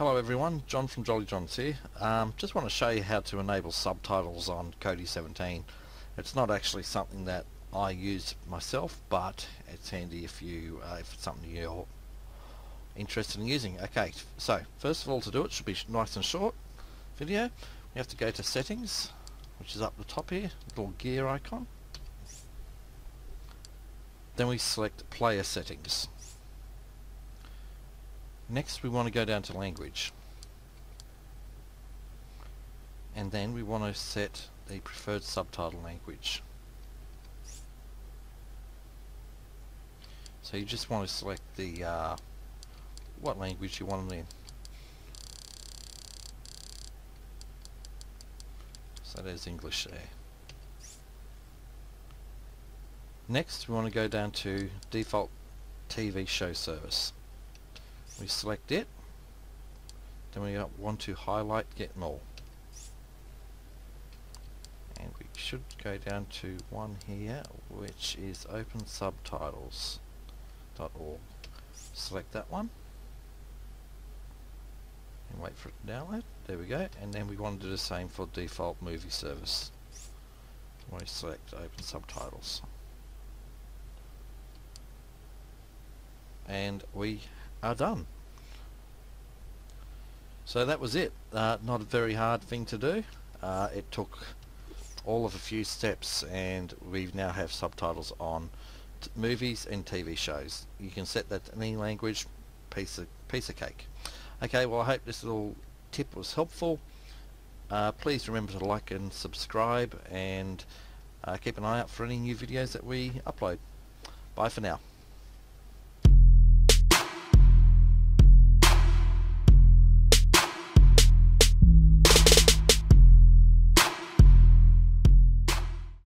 Hello everyone, John from Jolly Johns here. Um, just want to show you how to enable subtitles on Kodi 17. It's not actually something that I use myself, but it's handy if you uh, if it's something you're interested in using. Okay, so first of all to do it should be nice and short video. We have to go to settings, which is up the top here, little gear icon. Then we select player settings. Next we want to go down to language. And then we want to set the preferred subtitle language. So you just want to select the uh, what language you want it in. So there's English there. Next we want to go down to default TV show service we select it. Then we want to highlight get more and we should go down to one here which is OpenSubtitles.org select that one. And wait for it to download. There we go. And then we want to do the same for default movie service. We select open subtitles. And we are done. So that was it. Uh, not a very hard thing to do. Uh, it took all of a few steps and we now have subtitles on movies and TV shows. You can set that in any language, piece of, piece of cake. Okay, well I hope this little tip was helpful. Uh, please remember to like and subscribe and uh, keep an eye out for any new videos that we upload. Bye for now.